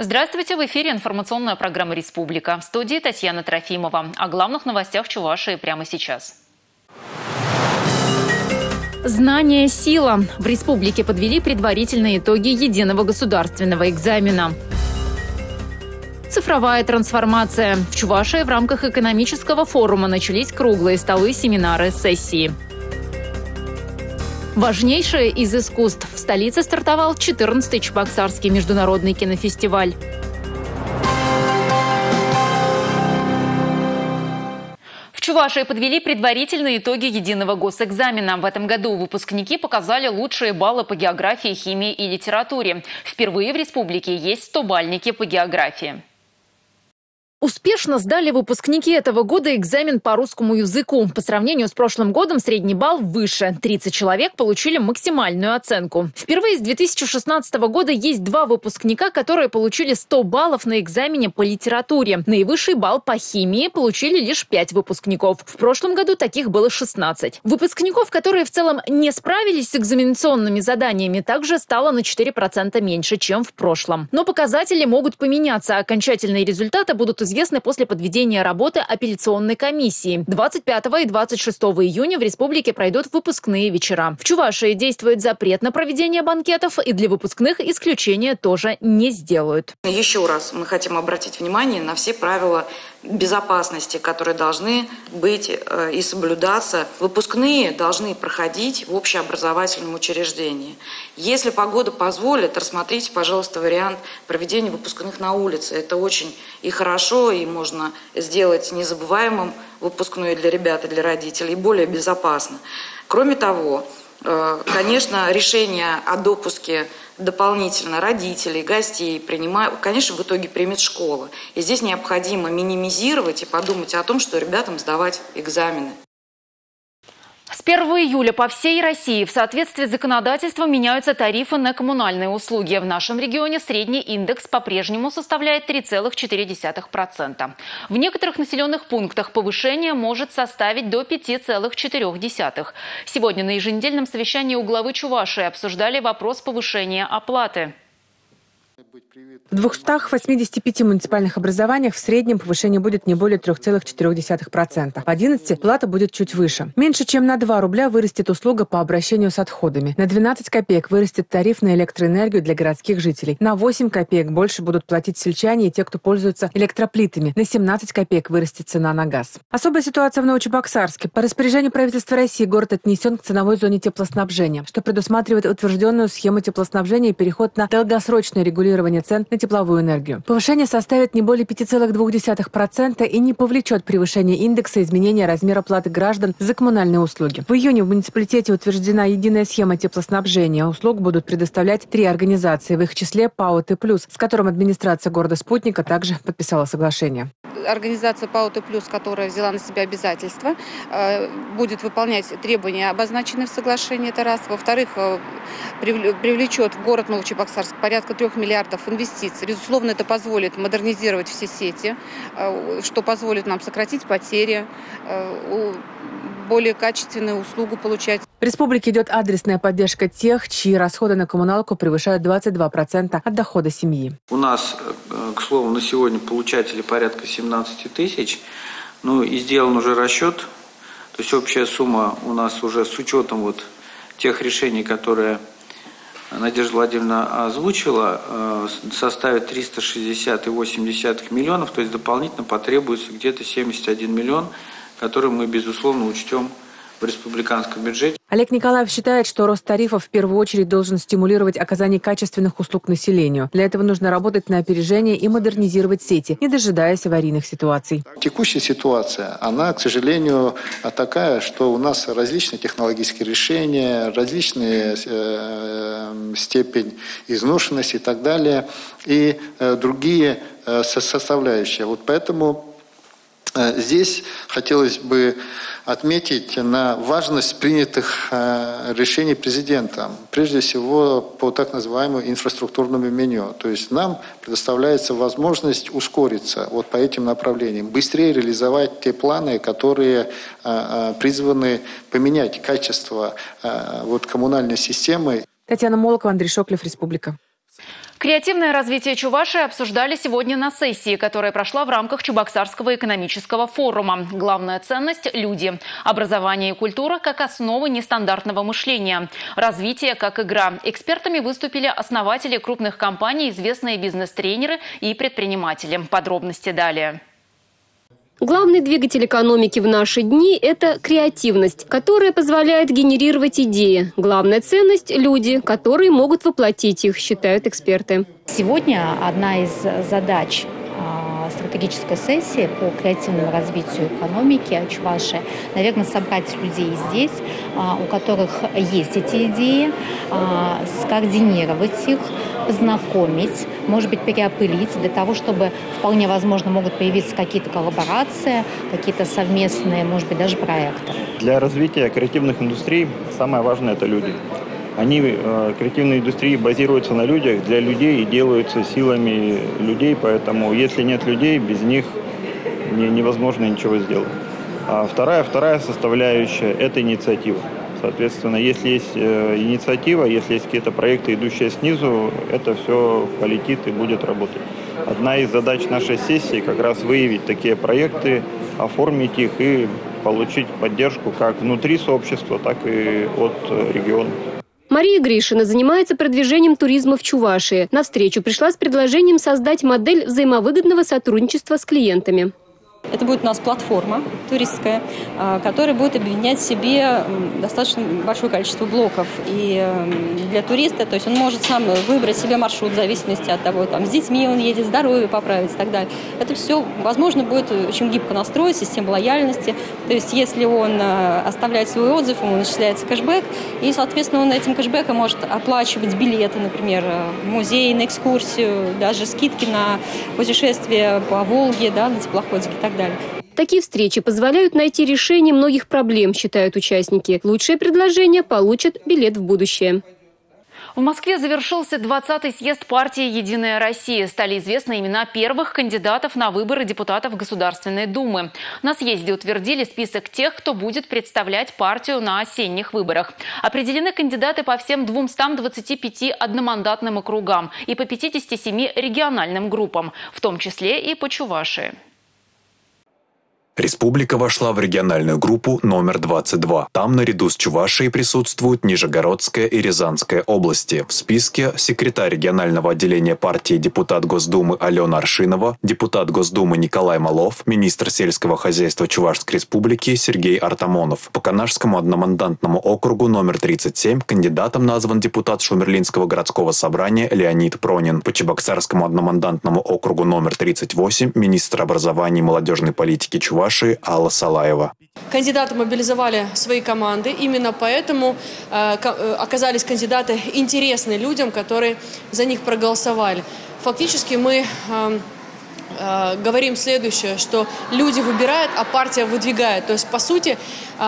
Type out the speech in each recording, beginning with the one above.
Здравствуйте, в эфире информационная программа «Республика». В студии Татьяна Трофимова. О главных новостях Чувашии прямо сейчас. Знание – сила. В республике подвели предварительные итоги единого государственного экзамена. Цифровая трансформация. В Чувашии в рамках экономического форума начались круглые столы, семинары, сессии. Важнейшее из искусств. В столице стартовал 14-й Чебоксарский международный кинофестиваль. Чувашии подвели предварительные итоги единого госэкзамена. В этом году выпускники показали лучшие баллы по географии, химии и литературе. Впервые в республике есть 100-бальники по географии. Успешно сдали выпускники этого года экзамен по русскому языку. По сравнению с прошлым годом средний балл выше. 30 человек получили максимальную оценку. Впервые с 2016 года есть два выпускника, которые получили 100 баллов на экзамене по литературе. Наивысший балл по химии получили лишь 5 выпускников. В прошлом году таких было 16. Выпускников, которые в целом не справились с экзаменационными заданиями, также стало на 4% меньше, чем в прошлом. Но показатели могут поменяться. Окончательные результаты будут известны после подведения работы апелляционной комиссии. 25 и 26 июня в республике пройдут выпускные вечера. В Чувашии действует запрет на проведение банкетов, и для выпускных исключения тоже не сделают. Еще раз мы хотим обратить внимание на все правила безопасности, которые должны быть э, и соблюдаться. Выпускные должны проходить в общеобразовательном учреждении. Если погода позволит, рассмотрите, пожалуйста, вариант проведения выпускных на улице. Это очень и хорошо, и можно сделать незабываемым выпускной для ребят и для родителей, и более безопасно. Кроме того, конечно, решение о допуске дополнительно родителей, гостей принимают, конечно, в итоге примет школа. И здесь необходимо минимизировать и подумать о том, что ребятам сдавать экзамены. С 1 июля по всей России в соответствии с законодательством меняются тарифы на коммунальные услуги. В нашем регионе средний индекс по-прежнему составляет 3,4%. В некоторых населенных пунктах повышение может составить до 5,4%. Сегодня на еженедельном совещании у главы Чувашии обсуждали вопрос повышения оплаты. В 285 муниципальных образованиях в среднем повышение будет не более 3,4%. В 11 плата будет чуть выше. Меньше чем на 2 рубля вырастет услуга по обращению с отходами. На 12 копеек вырастет тариф на электроэнергию для городских жителей. На 8 копеек больше будут платить сельчане и те, кто пользуется электроплитами. На 17 копеек вырастет цена на газ. Особая ситуация в Новочебоксарске. По распоряжению правительства России город отнесен к ценовой зоне теплоснабжения, что предусматривает утвержденную схему теплоснабжения и переход на долгосрочное регулирование цен на тепловую энергию. Повышение составит не более 5,2% и не повлечет превышение индекса изменения размера платы граждан за коммунальные услуги. В июне в муниципалитете утверждена единая схема теплоснабжения. Услуг будут предоставлять три организации, в их числе ПАО «Т+», с которым администрация города Спутника также подписала соглашение организация ПАО Т+, которая взяла на себя обязательства, э, будет выполнять требования, обозначенные в соглашении, это раз. Во-вторых, э, привлечет в город Новочебоксарск порядка трех миллиардов инвестиций. Безусловно, это позволит модернизировать все сети, э, что позволит нам сократить потери, более качественную услугу получать. В республике идет адресная поддержка тех, чьи расходы на коммуналку превышают 22% от дохода семьи. У нас, к слову, на сегодня получатели порядка 17 тысяч. Ну и сделан уже расчет. То есть общая сумма у нас уже с учетом вот тех решений, которые Надежда Владимировна озвучила, э, составит 360,8 миллионов, то есть дополнительно потребуется где-то 71 миллион, который мы, безусловно, учтем в республиканском бюджете. Олег Николаев считает, что рост тарифов в первую очередь должен стимулировать оказание качественных услуг населению. Для этого нужно работать на опережение и модернизировать сети, не дожидаясь аварийных ситуаций. Текущая ситуация, она, к сожалению, такая, что у нас различные технологические решения, различные э, степень изношенности и так далее, и э, другие э, составляющие. Вот поэтому здесь хотелось бы отметить на важность принятых э, решений президента, прежде всего по так называемому инфраструктурному меню. То есть нам предоставляется возможность ускориться вот по этим направлениям, быстрее реализовать те планы, которые э, призваны поменять качество вот коммунальной системы. Татьяна Молокова, Андрей Шоклев, Республика. Креативное развитие Чувашии обсуждали сегодня на сессии, которая прошла в рамках Чебоксарского экономического форума. Главная ценность – люди. Образование и культура как основа нестандартного мышления. Развитие как игра. Экспертами выступили основатели крупных компаний, известные бизнес-тренеры и предприниматели. Подробности далее. Главный двигатель экономики в наши дни – это креативность, которая позволяет генерировать идеи. Главная ценность – люди, которые могут воплотить их, считают эксперты. Сегодня одна из задач стратегической сессии по креативному развитию экономики Чуваши, наверное, собрать людей здесь, а, у которых есть эти идеи, а, скоординировать их, познакомить, может быть, переопылить для того, чтобы вполне возможно могут появиться какие-то коллаборации, какие-то совместные, может быть, даже проекты. Для развития креативных индустрий самое важное – это люди. Они, э, креативные индустрии, базируются на людях, для людей и делаются силами людей, поэтому если нет людей, без них не, невозможно ничего сделать. А вторая, вторая составляющая – это инициатива. Соответственно, если есть э, инициатива, если есть какие-то проекты, идущие снизу, это все полетит и будет работать. Одна из задач нашей сессии как раз выявить такие проекты, оформить их и получить поддержку как внутри сообщества, так и от региона. Мария Гришина занимается продвижением туризма в Чувашии. На встречу пришла с предложением создать модель взаимовыгодного сотрудничества с клиентами. Это будет у нас платформа туристская, а, которая будет объединять в себе достаточно большое количество блоков. И для туриста, то есть он может сам выбрать себе маршрут в зависимости от того, там, с детьми он едет, здоровье поправить и так далее. Это все, возможно, будет очень гибко настроить, система лояльности. То есть если он а, оставляет свой отзыв, ему начисляется кэшбэк, и, соответственно, он этим кэшбэком может оплачивать билеты, например, в музей, на экскурсию, даже скидки на путешествие по Волге, да, на теплоходике и так далее. Такие встречи позволяют найти решение многих проблем, считают участники. Лучшие предложения получат билет в будущее. В Москве завершился 20-й съезд партии «Единая Россия». Стали известны имена первых кандидатов на выборы депутатов Государственной Думы. На съезде утвердили список тех, кто будет представлять партию на осенних выборах. Определены кандидаты по всем 225 одномандатным округам и по 57 региональным группам, в том числе и по Чувашии. Республика вошла в региональную группу номер 22. Там наряду с Чувашией присутствуют Нижегородская и Рязанская области. В списке секретарь регионального отделения партии депутат Госдумы Алена Аршинова, депутат Госдумы Николай Малов, министр сельского хозяйства Чувашской республики Сергей Артамонов. По Канашскому одномандатному округу номер 37 кандидатом назван депутат Шумерлинского городского собрания Леонид Пронин. По Чебоксарскому одномандатному округу номер 38 министр образования и молодежной политики Чувашии Чувашии Алла Салаева. Кандидаты мобилизовали свои команды. Именно поэтому э, э, оказались кандидаты интересны людям, которые за них проголосовали. Фактически мы э, говорим следующее, что люди выбирают, а партия выдвигает. То есть, по сути,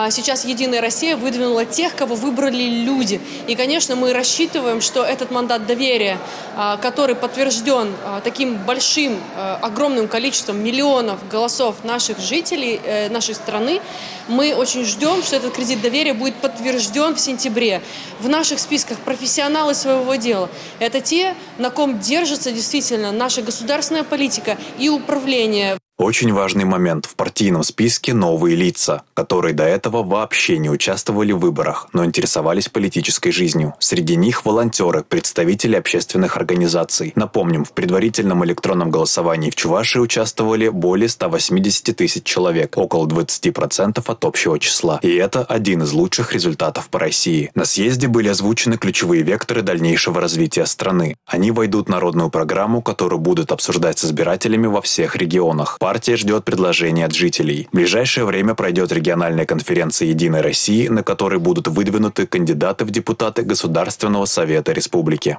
сейчас «Единая Россия» выдвинула тех, кого выбрали люди. И, конечно, мы рассчитываем, что этот мандат доверия, а, который подтвержден а, таким большим, огромным количеством миллионов голосов наших жителей э, нашей страны, мы очень ждем, что этот кредит доверия будет подтвержден в сентябре. В наших списках профессионалы своего дела. Это те, на ком держится действительно наша государственная политика и управление. Очень важный момент. В партийном списке новые лица, которые до этого вообще не участвовали в выборах, но интересовались политической жизнью. Среди них волонтеры, представители общественных организаций. Напомним, в предварительном электронном голосовании в Чувашии участвовали более 180 тысяч человек, около 20% от общего числа. И это один из лучших результатов по России. На съезде были озвучены ключевые векторы дальнейшего развития страны. Они войдут в народную программу, которую будут обсуждать с избирателями во всех регионах. Партия ждет предложений от жителей. В ближайшее время пройдет региональная конференция «Единой России», на которой будут выдвинуты кандидаты в депутаты Государственного Совета Республики.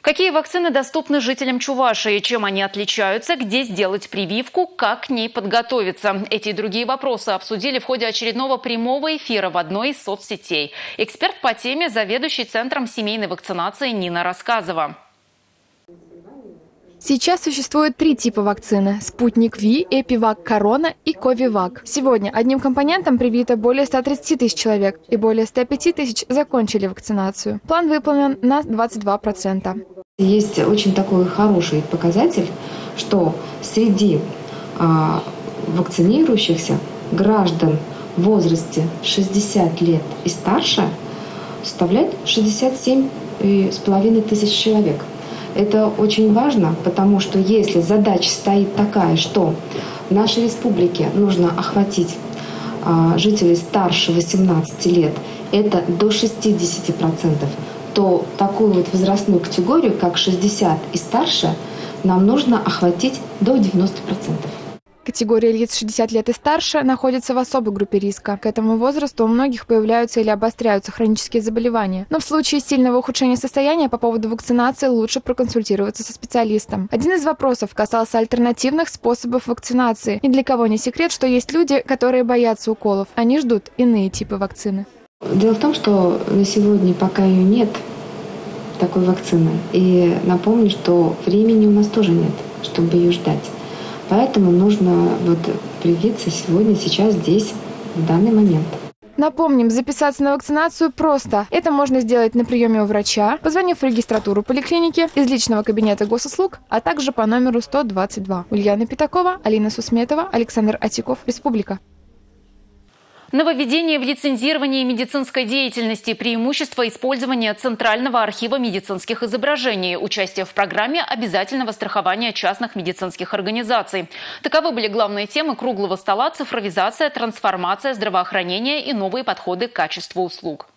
Какие вакцины доступны жителям Чувашии, чем они отличаются, где сделать прививку, как к ней подготовиться? Эти и другие вопросы обсудили в ходе очередного прямого эфира в одной из соцсетей. Эксперт по теме, заведующий Центром семейной вакцинации Нина Рассказова. Сейчас существует три типа вакцины – Спутник Ви, Эпивак Корона и Ковивак. Сегодня одним компонентом привито более 130 тысяч человек, и более 105 тысяч закончили вакцинацию. План выполнен на 22%. Есть очень такой хороший показатель, что среди а, вакцинирующихся граждан в возрасте 60 лет и старше составляет 67,5 тысяч человек – это очень важно, потому что если задача стоит такая, что в нашей республике нужно охватить а, жителей старше 18 лет, это до 60%, то такую вот возрастную категорию, как 60 и старше, нам нужно охватить до 90%. Категория лиц 60 лет и старше находится в особой группе риска. К этому возрасту у многих появляются или обостряются хронические заболевания. Но в случае сильного ухудшения состояния по поводу вакцинации лучше проконсультироваться со специалистом. Один из вопросов касался альтернативных способов вакцинации. Ни для кого не секрет, что есть люди, которые боятся уколов. Они ждут иные типы вакцины. Дело в том, что на сегодня пока ее нет, такой вакцины. И напомню, что времени у нас тоже нет, чтобы ее ждать. Поэтому нужно вот привиться сегодня, сейчас, здесь, в данный момент. Напомним, записаться на вакцинацию просто. Это можно сделать на приеме у врача, позвонив в регистратуру поликлиники, из личного кабинета госуслуг, а также по номеру 122. Ульяна Пятакова, Алина Сусметова, Александр Атиков, Республика. Нововведение в лицензировании медицинской деятельности, преимущество использования Центрального архива медицинских изображений, участие в программе обязательного страхования частных медицинских организаций. Таковы были главные темы круглого стола «Цифровизация, трансформация здравоохранения и новые подходы к качеству услуг».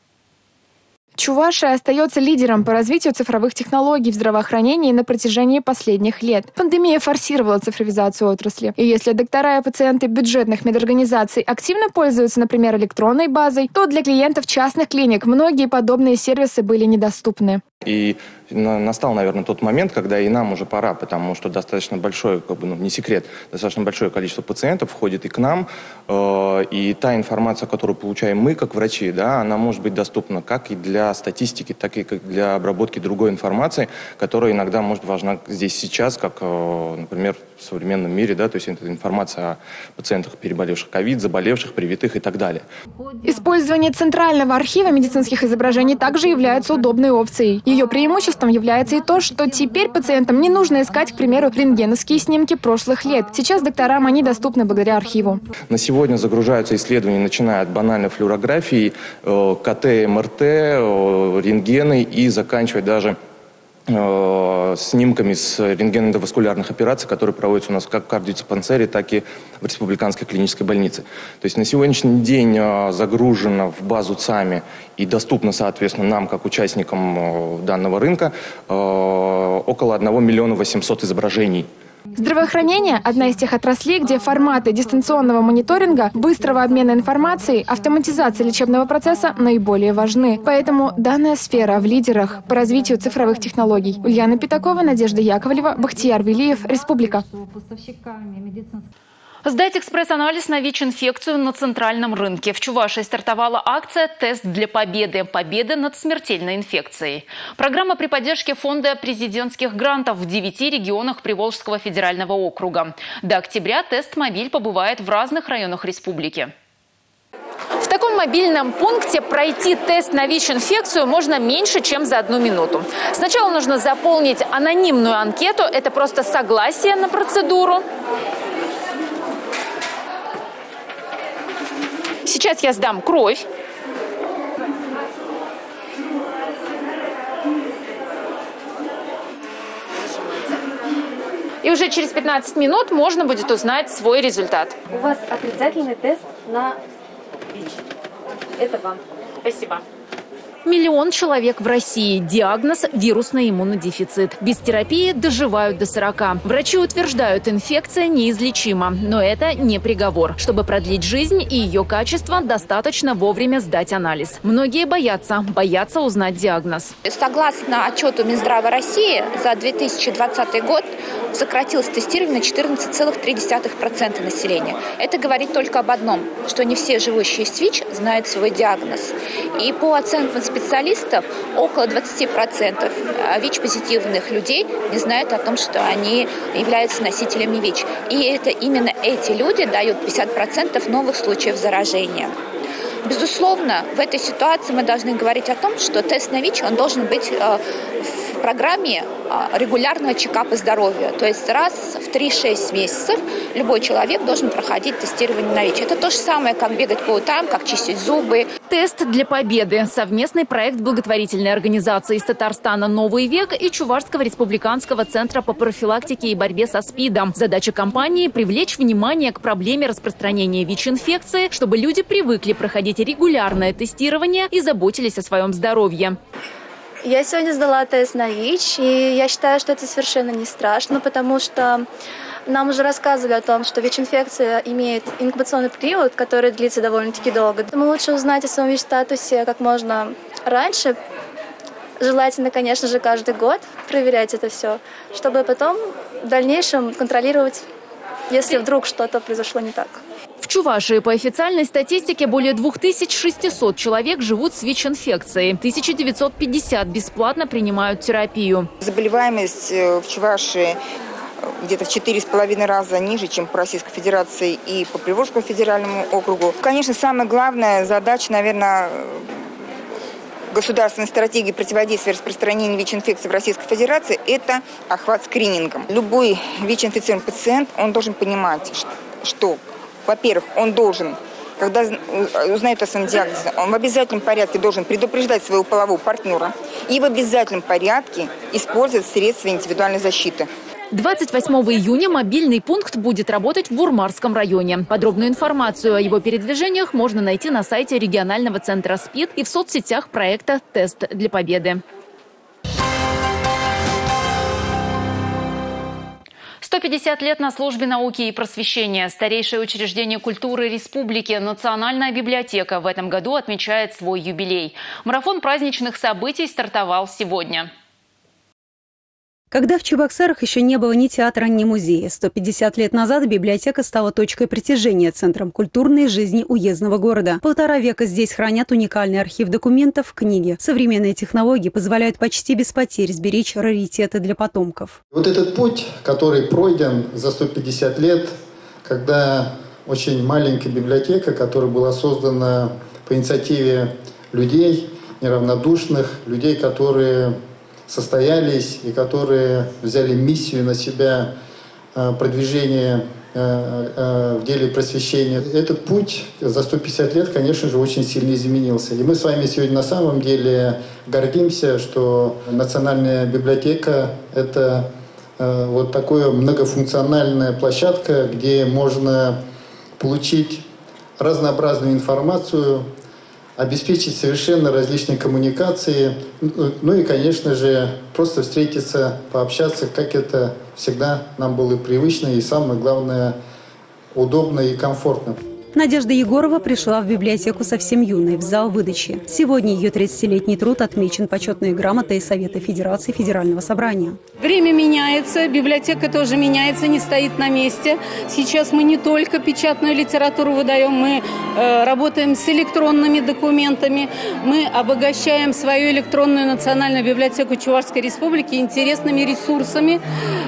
Чувашия остается лидером по развитию цифровых технологий в здравоохранении на протяжении последних лет. Пандемия форсировала цифровизацию отрасли. И если доктора и пациенты бюджетных медорганизаций активно пользуются, например, электронной базой, то для клиентов частных клиник многие подобные сервисы были недоступны. И настал, наверное, тот момент, когда и нам уже пора, потому что достаточно большое, как бы, ну, не секрет, достаточно большое количество пациентов входит и к нам, э, и та информация, которую получаем мы, как врачи, да, она может быть доступна как и для статистики, так и для обработки другой информации, которая иногда может важна здесь сейчас, как, э, например, в современном мире, да, то есть это информация о пациентах, переболевших ковид, заболевших, привитых и так далее. Использование Центрального архива медицинских изображений также является удобной опцией. Ее преимуществом является и то, что теперь пациентам не нужно искать, к примеру, рентгеновские снимки прошлых лет. Сейчас докторам они доступны благодаря архиву. На сегодня загружаются исследования, начиная от банальной флюорографии, э, КТ, МРТ, э, рентгены и заканчивая даже Э, снимками с рентгеноваскулярных операций, которые проводятся у нас как в кардиодиспансере, так и в Республиканской клинической больнице. То есть на сегодняшний день э, загружено в базу ЦАМИ и доступно, соответственно, нам, как участникам э, данного рынка, около 1 миллиона 800 изображений – Здравоохранение – одна из тех отраслей, где форматы дистанционного мониторинга, быстрого обмена информацией, автоматизации лечебного процесса наиболее важны. Поэтому данная сфера в лидерах по развитию цифровых технологий. Ульяна Пятакова, Надежда Яковлева, Бахтияр Велиев, Республика. Сдать экспресс-анализ на ВИЧ-инфекцию на центральном рынке. В Чувашии стартовала акция «Тест для победы». Победы над смертельной инфекцией. Программа при поддержке фонда президентских грантов в девяти регионах Приволжского федерального округа. До октября тест-мобиль побывает в разных районах республики. В таком мобильном пункте пройти тест на ВИЧ-инфекцию можно меньше, чем за одну минуту. Сначала нужно заполнить анонимную анкету. Это просто согласие на процедуру. Сейчас я сдам кровь. И уже через 15 минут можно будет узнать свой результат. У вас отрицательный тест на ВИЧ. Это вам. Спасибо. Миллион человек в России. Диагноз – вирусный иммунодефицит. Без терапии доживают до 40. Врачи утверждают, инфекция неизлечима. Но это не приговор. Чтобы продлить жизнь и ее качество, достаточно вовремя сдать анализ. Многие боятся, боятся узнать диагноз. Согласно отчету Минздрава России, за 2020 год сократилось тестирование на 14,3% населения. Это говорит только об одном, что не все живущие с ВИЧ знают свой диагноз. И по оценкам специалистов, специалистов около 20% ВИЧ-позитивных людей не знают о том, что они являются носителями ВИЧ. И это именно эти люди дают 50% новых случаев заражения. Безусловно, в этой ситуации мы должны говорить о том, что тест на ВИЧ он должен быть э, программе э, регулярного чекапа здоровья. То есть раз в 3-6 месяцев любой человек должен проходить тестирование на ВИЧ. Это то же самое, как бегать по утрам, как чистить зубы. Тест для победы. Совместный проект благотворительной организации из Татарстана «Новый век» и Чувашского республиканского центра по профилактике и борьбе со СПИДом. Задача компании – привлечь внимание к проблеме распространения ВИЧ-инфекции, чтобы люди привыкли проходить регулярное тестирование и заботились о своем здоровье. Я сегодня сдала тест на ВИЧ, и я считаю, что это совершенно не страшно, потому что нам уже рассказывали о том, что ВИЧ-инфекция имеет инкубационный период, который длится довольно-таки долго. Мы лучше узнать о своем ВИЧ-статусе как можно раньше, Желательно, конечно же, каждый год проверять это все, чтобы потом в дальнейшем контролировать, если вдруг что-то произошло не так. Чувашии по официальной статистике более 2600 человек живут с ВИЧ-инфекцией. 1950 бесплатно принимают терапию. Заболеваемость э, в Чувашии где-то в четыре с половиной раза ниже, чем по Российской Федерации и по Приволжскому федеральному округу. Конечно, самая главная задача, наверное, государственной стратегии противодействия распространению ВИЧ-инфекции в Российской Федерации – это охват скринингом. Любой ВИЧ-инфицированный пациент, он должен понимать, что, во-первых, он должен когда узнает о своем диагнозе, он в обязательном порядке должен предупреждать своего полового партнера и в обязательном порядке использовать средства индивидуальной защиты. 28 июня мобильный пункт будет работать в Бурмарском районе. Подробную информацию о его передвижениях можно найти на сайте регионального центра СПИД и в соцсетях проекта «Тест для победы». 150 лет на службе науки и просвещения. Старейшее учреждение культуры республики Национальная библиотека в этом году отмечает свой юбилей. Марафон праздничных событий стартовал сегодня. Когда в Чебоксарах еще не было ни театра, ни музея, 150 лет назад библиотека стала точкой притяжения, центром культурной жизни уездного города. Полтора века здесь хранят уникальный архив документов, книги. Современные технологии позволяют почти без потерь сберечь раритеты для потомков. Вот этот путь, который пройден за 150 лет, когда очень маленькая библиотека, которая была создана по инициативе людей неравнодушных, людей, которые состоялись и которые взяли миссию на себя э, продвижения э, э, в деле просвещения. Этот путь за 150 лет, конечно же, очень сильно изменился. И мы с вами сегодня на самом деле гордимся, что Национальная библиотека – это вот такая многофункциональная площадка, где можно получить разнообразную информацию, обеспечить совершенно различные коммуникации, ну и, конечно же, просто встретиться, пообщаться, как это всегда нам было привычно и самое главное, удобно и комфортно. Надежда Егорова пришла в библиотеку совсем юной, в зал выдачи. Сегодня ее 30-летний труд отмечен почетной грамотой Совета Федерации Федерального собрания. Время меняется, библиотека тоже меняется, не стоит на месте. Сейчас мы не только печатную литературу выдаем, мы э, работаем с электронными документами, мы обогащаем свою электронную национальную библиотеку Чувашской Республики интересными ресурсами.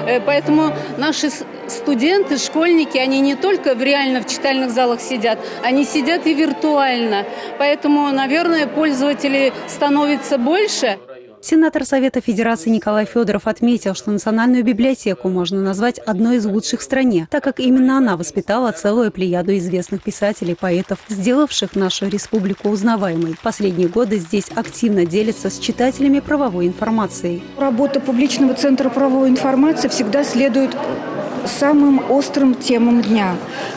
Э, поэтому наши студенты, школьники, они не только в реально в читальных залах сидят, они сидят и виртуально. Поэтому, наверное, пользователей становится больше. Сенатор Совета Федерации Николай Федоров отметил, что Национальную библиотеку можно назвать одной из лучших в стране, так как именно она воспитала целую плеяду известных писателей, поэтов, сделавших нашу республику узнаваемой. Последние годы здесь активно делятся с читателями правовой информацией. Работа публичного центра правовой информации всегда следует самым острым темам дня.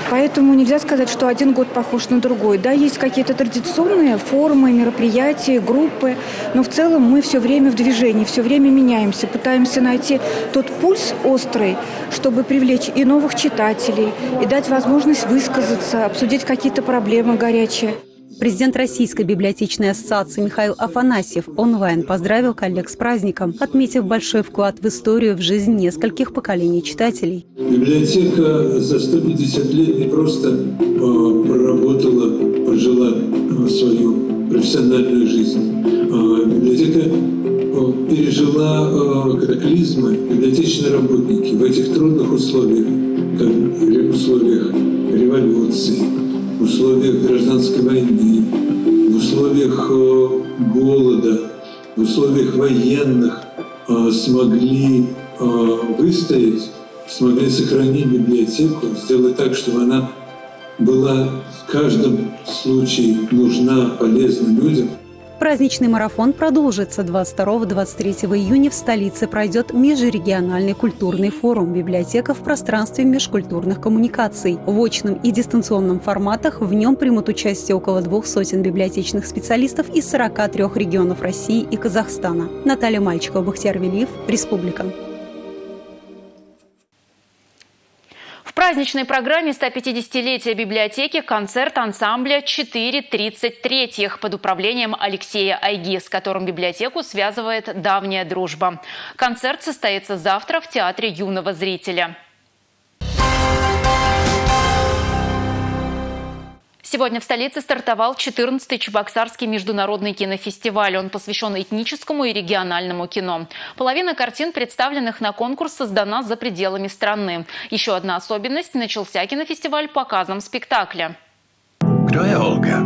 Поэтому нельзя сказать, что один год похож на другой. Да, есть какие-то традиционные формы, мероприятия, группы, но в целом мы все время в движении, все время меняемся, пытаемся найти тот пульс острый, чтобы привлечь и новых читателей, и дать возможность высказаться, обсудить какие-то проблемы горячие. Президент Российской библиотечной ассоциации Михаил Афанасьев онлайн поздравил коллег с праздником, отметив большой вклад в историю в жизнь нескольких поколений читателей. Библиотека за 150 лет не просто проработала, пожила свою профессиональную жизнь. Библиотека пережила катаклизмы, библиотечные работники в этих трудных условиях, как условиях революции, в условиях гражданской войны, в условиях голода, в условиях военных смогли выстоять, смогли сохранить библиотеку, сделать так, чтобы она была в каждом случае нужна, полезна людям – Праздничный марафон продолжится 22-23 июня. В столице пройдет межрегиональный культурный форум «Библиотека в пространстве межкультурных коммуникаций». В очном и дистанционном форматах в нем примут участие около двух сотен библиотечных специалистов из 43 регионов России и Казахстана. Наталья Мальчикова, Бахтияр Велиев, Республика. Праздничной программе 150-летия библиотеки концерт ансамбля 4.33 под управлением Алексея Айги, с которым библиотеку связывает давняя дружба. Концерт состоится завтра в Театре юного зрителя. Сегодня в столице стартовал 14-й Чебоксарский международный кинофестиваль. Он посвящен этническому и региональному кино. Половина картин, представленных на конкурс, создана за пределами страны. Еще одна особенность – начался кинофестиваль показом спектакля. Kdo je Olga?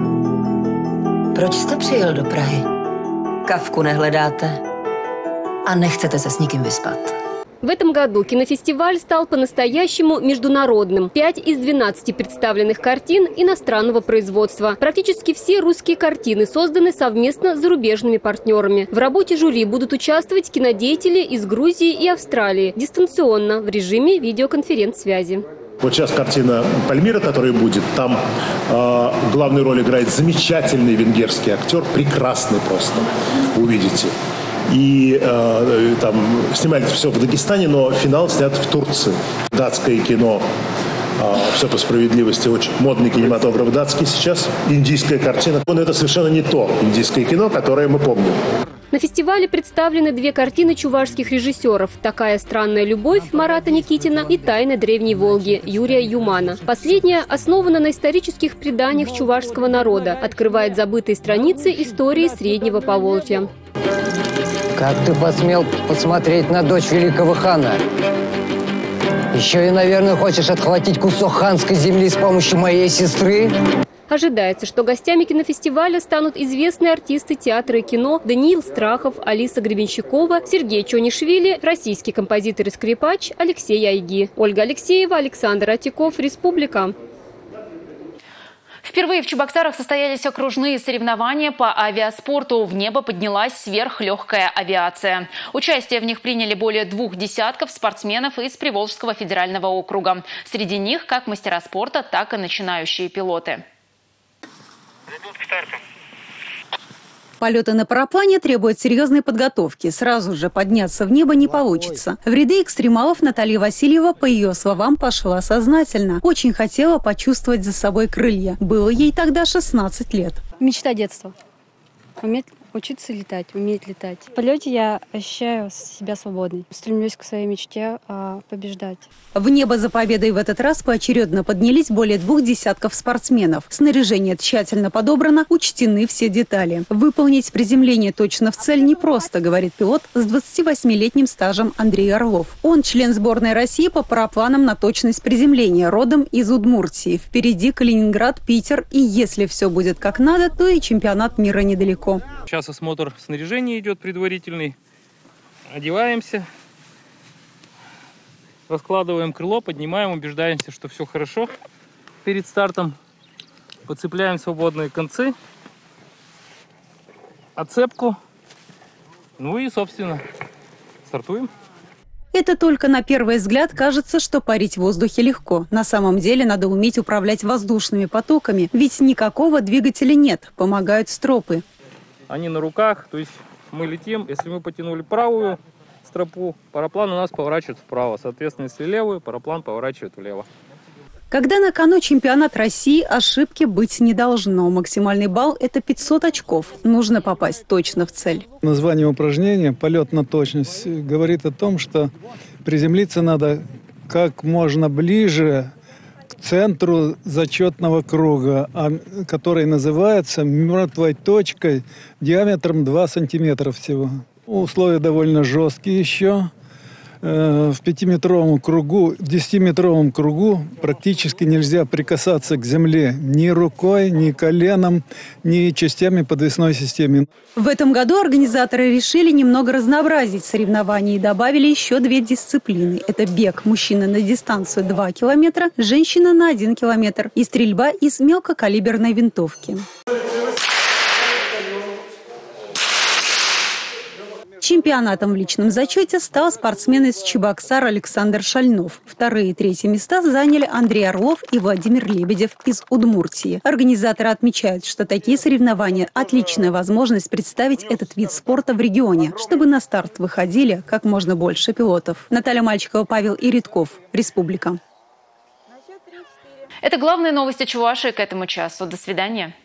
Proč jste přijel do Prahy? Kavku nehledáte a nechcete se s nikým vyspat? В этом году кинофестиваль стал по-настоящему международным. Пять из 12 представленных картин иностранного производства. Практически все русские картины созданы совместно с зарубежными партнерами. В работе жюри будут участвовать кинодеятели из Грузии и Австралии дистанционно в режиме видеоконференц-связи. Вот сейчас картина Пальмира, которая будет, там э, главную роль играет замечательный венгерский актер, прекрасный просто, увидите. И э, там снимали все в Дагестане, но финал снят в Турции. Датское кино а, все по справедливости, очень модный кинематограф датский сейчас, индийская картина. Но это совершенно не то индийское кино, которое мы помним. На фестивале представлены две картины чувашских режиссеров «Такая странная любовь» Марата Никитина и «Тайны древней Волги» Юрия Юмана. Последняя основана на исторических преданиях чувашского народа, открывает забытые страницы истории Среднего Поволжья. Как ты посмел посмотреть на дочь великого хана? Еще и, наверное, хочешь отхватить кусок ханской земли с помощью моей сестры? Ожидается, что гостями кинофестиваля станут известные артисты театра и кино Даниил Страхов, Алиса Гребенщикова, Сергей Чонишвили, российский композитор и скрипач Алексей Айги. Ольга Алексеева, Александр Атиков, Республика. Впервые в Чебоксарах состоялись окружные соревнования по авиаспорту. В небо поднялась сверхлегкая авиация. Участие в них приняли более двух десятков спортсменов из Приволжского федерального округа. Среди них как мастера спорта, так и начинающие пилоты. Полеты на параплане требуют серьезной подготовки. Сразу же подняться в небо не получится. В ряды экстремалов Наталья Васильева, по ее словам, пошла сознательно. Очень хотела почувствовать за собой крылья. Было ей тогда 16 лет. Мечта детства. Уметь учиться летать, уметь летать. В полете я ощущаю себя свободной. Стремлюсь к своей мечте а, побеждать. В небо за победой в этот раз поочередно поднялись более двух десятков спортсменов. Снаряжение тщательно подобрано, учтены все детали. Выполнить приземление точно в цель непросто, говорит пилот с 28-летним стажем Андрей Орлов. Он член сборной России по парапланам на точность приземления, родом из Удмуртии. Впереди Калининград, Питер, и если все будет как надо, то и чемпионат мира недалеко. Сейчас осмотр снаряжения идет предварительный. Одеваемся, раскладываем крыло, поднимаем, убеждаемся, что все хорошо. Перед стартом подцепляем свободные концы, отцепку, ну и, собственно, стартуем. Это только на первый взгляд кажется, что парить в воздухе легко. На самом деле надо уметь управлять воздушными потоками, ведь никакого двигателя нет, помогают стропы они на руках, то есть мы летим, если мы потянули правую стропу, параплан у нас поворачивает вправо, соответственно, если левую, параплан поворачивает влево. Когда на кону чемпионат России, ошибки быть не должно. Максимальный балл – это 500 очков. Нужно попасть точно в цель. Название упражнения «Полет на точность» говорит о том, что приземлиться надо как можно ближе центру зачетного круга, а, который называется мертвой точкой диаметром 2 сантиметра всего. Условия довольно жесткие еще. Э, в пятиметровом кругу, десятиметровом кругу практически нельзя прикасаться к земле ни рукой, ни коленом, ни частями подвесной системы. В этом году организаторы решили немного разнообразить соревнования и добавили еще две дисциплины. Это бег мужчина на дистанцию 2 километра, женщина на 1 километр и стрельба из мелкокалиберной винтовки. Чемпионатом в личном зачете стал спортсмен из Чебоксар Александр Шальнов. Вторые и третьи места заняли Андрей Орлов и Владимир Лебедев из Удмуртии. Организаторы отмечают, что такие соревнования – отличная возможность представить этот вид спорта в регионе, чтобы на старт выходили как можно больше пилотов. Наталья Мальчикова, Павел Иритков, Республика. Это главные новости Чувашии к этому часу. До свидания.